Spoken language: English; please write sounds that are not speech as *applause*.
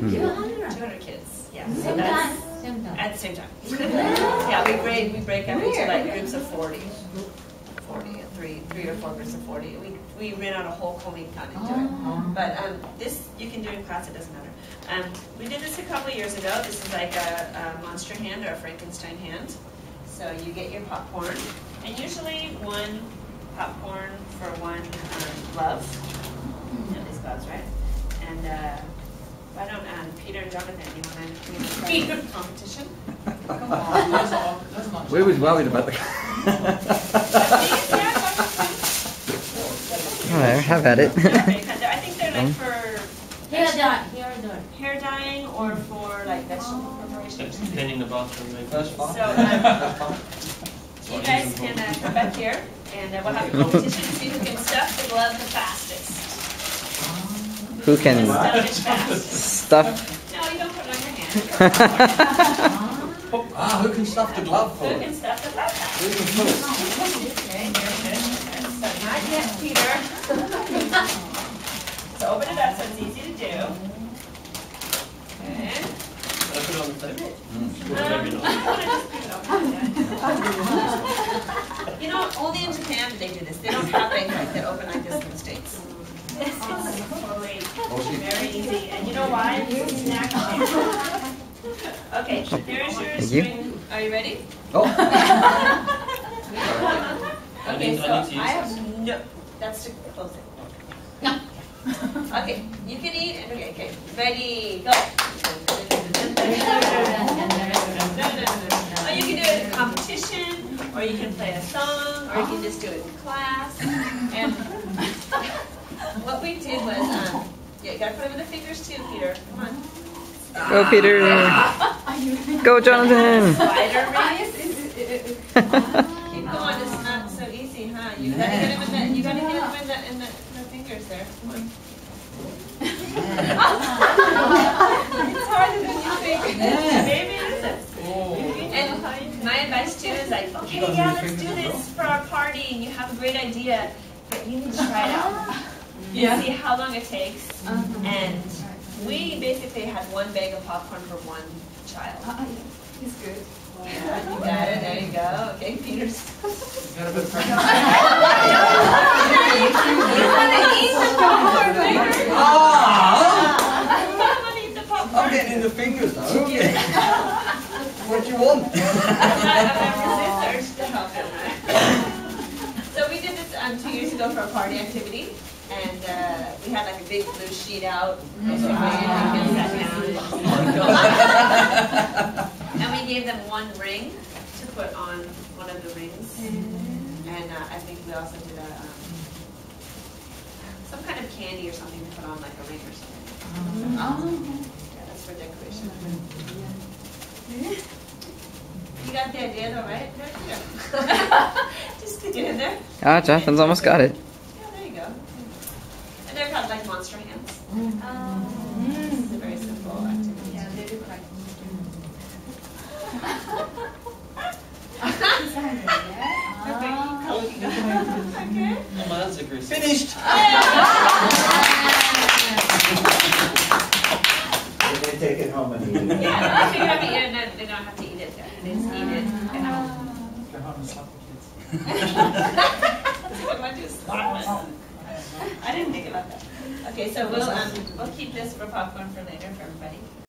200 kids. Yeah. So that's at the same time. yeah, we break we break up into like groups of 40. 40, three, three or four groups of 40. We, we ran out a whole combing time into it. But um, this you can do in class, it doesn't matter. Um, we did this a couple years ago. This is like a, a monster hand or a Frankenstein hand. So you get your popcorn, and usually one popcorn for one um, glove. You know these gloves, right? And uh, why don't Peter and Jonathan, you want to try the competition? Come on, that's all, that's not. We was worried about the. *laughs* These, yeah, Alright, have at it. I think they're like for Hair dye, hair dye. hair dyeing or for like vegetable preparation. Like cleaning the bathroom, *laughs* maybe. That's fine. So, um, You guys can uh, come back here and uh, we'll have a competition, to see who can stuff the glove the fastest. Who can Stuff it fast. stuff? No, you don't put it on your hand. Ah, who can stuff the glove for? Who can stuff the glove? Who can put it? Okay, very good. So not yet, Peter. So open it up so it's easy to do. Okay. Can I put it on the table? Um, you not. wanna just put it over there? You know, only in Japan do they do this. They don't have things like that open like this in the States. This is totally very easy. And you know why? Snack. *laughs* Okay, there's your Thank you. string. Are you ready? Oh, *laughs* I Okay, need, so I need to use I this. have no, that's to close it. *laughs* Okay, you can eat, and okay, okay, ready, go. Or you can do it in a competition, or you can play a song, or you can just do it in class. And what we did was, um, yeah, you gotta put them in the fingers too, Peter, come on. Go Peter. Go Jonathan. Spider race. *laughs* Keep going, it's not so easy, huh? You gotta get them in the, you gotta get them in the, in the, the fingers there, come on. *laughs* It's harder than you think. Maybe it isn't. And my advice too is like, okay, yeah, let's do this for our party, and you have a great idea, but you need to try it out. Yeah. See how long it takes, and we basically had one bag of popcorn for one child. He's good. Yeah, *laughs* you got it, there you go, okay, Peter's. got a bit pregnant. Ah, Come on, eat the I'm getting in the fingers though. Okay. *laughs* What do you want? I have resist urge *laughs* to help him. So we did this um, two years ago for a party activity, and uh, we had like a big blue sheet out, and we. *laughs* And we gave them one ring to put on one of the rings, and uh, I think we also did a, um, some kind of candy or something to put on like a ring or something. Yeah, that's for decoration. You got the idea though, right? Yeah. *laughs* *laughs* Just stick it in there. Ah, Jonathan's almost got it. Yeah, there you go. And they're called like monster hands. It's a very simple activity. Yeah, they look like Okay. Oh, my hands are greasy. Finished. They take it home and eat it. Yeah, so you have to eat it, they don't have to eat it. They just eat it. And um, Go home and slap the kids. *laughs* I might do slap it. I didn't think about that. Okay, so we'll um, we'll keep this for popcorn for later for everybody.